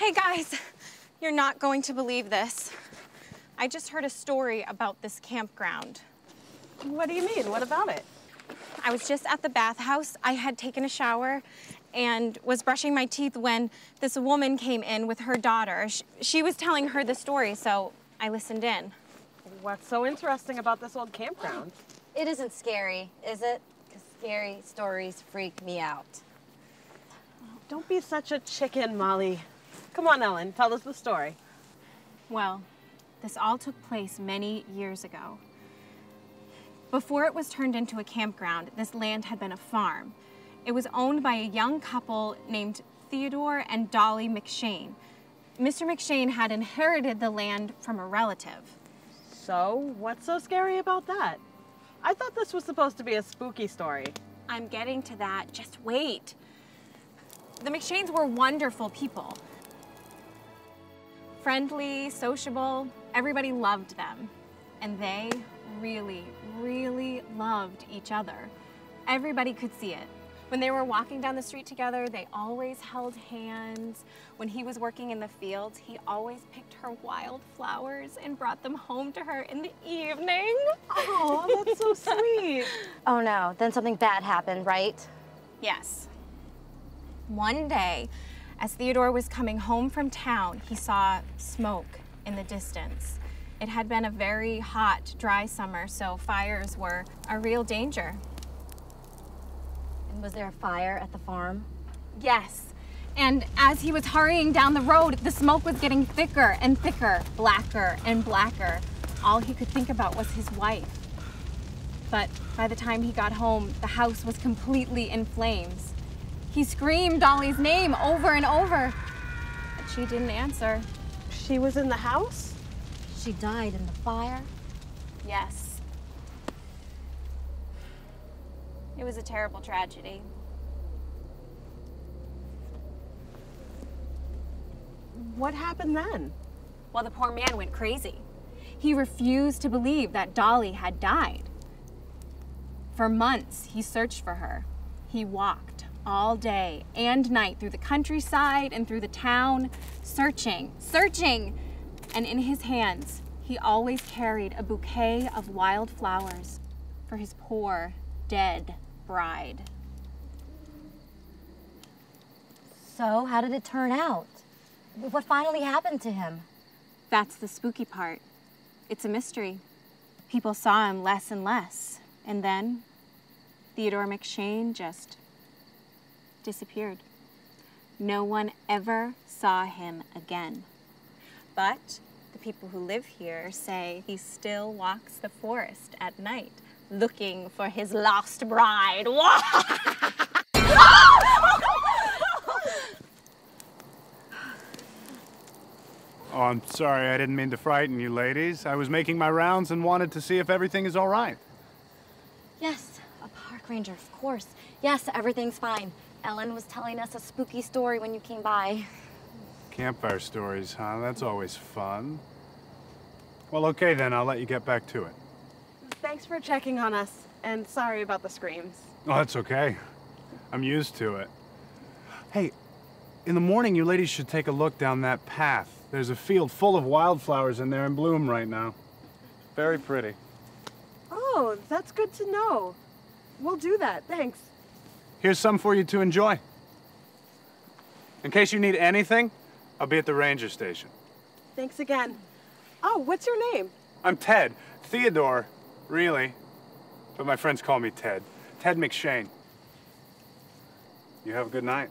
Hey guys, you're not going to believe this. I just heard a story about this campground. What do you mean? What about it? I was just at the bathhouse. I had taken a shower and was brushing my teeth when this woman came in with her daughter. She, she was telling her the story, so I listened in. What's so interesting about this old campground? It isn't scary, is it? Because scary stories freak me out. Don't be such a chicken, Molly. Come on, Ellen, tell us the story. Well, this all took place many years ago. Before it was turned into a campground, this land had been a farm. It was owned by a young couple named Theodore and Dolly McShane. Mr. McShane had inherited the land from a relative. So, what's so scary about that? I thought this was supposed to be a spooky story. I'm getting to that. Just wait. The McShanes were wonderful people. Friendly, sociable, everybody loved them. And they really, really loved each other. Everybody could see it. When they were walking down the street together, they always held hands. When he was working in the fields, he always picked her wildflowers and brought them home to her in the evening. Oh, that's so sweet. Oh no, then something bad happened, right? Yes. One day, as Theodore was coming home from town, he saw smoke in the distance. It had been a very hot, dry summer, so fires were a real danger. And was there a fire at the farm? Yes. And as he was hurrying down the road, the smoke was getting thicker and thicker, blacker and blacker. All he could think about was his wife. But by the time he got home, the house was completely in flames. He screamed Dolly's name over and over, but she didn't answer. She was in the house? She died in the fire? Yes. It was a terrible tragedy. What happened then? Well, the poor man went crazy. He refused to believe that Dolly had died. For months, he searched for her. He walked all day and night through the countryside and through the town, searching, searching. And in his hands, he always carried a bouquet of wild flowers for his poor, dead bride. So, how did it turn out? What finally happened to him? That's the spooky part. It's a mystery. People saw him less and less. And then Theodore McShane just disappeared. No one ever saw him again. But the people who live here say he still walks the forest at night looking for his lost bride. Oh, I'm sorry. I didn't mean to frighten you, ladies. I was making my rounds and wanted to see if everything is all right. Yes, a park ranger, of course. Yes, everything's fine. Ellen was telling us a spooky story when you came by. Campfire stories, huh? That's always fun. Well, okay then. I'll let you get back to it. Thanks for checking on us, and sorry about the screams. Oh, that's okay. I'm used to it. Hey, in the morning, you ladies should take a look down that path. There's a field full of wildflowers in there in bloom right now. Very pretty. Oh, that's good to know. We'll do that, thanks. Here's some for you to enjoy. In case you need anything, I'll be at the ranger station. Thanks again. Oh, what's your name? I'm Ted. Theodore, really. But my friends call me Ted. Ted McShane. You have a good night.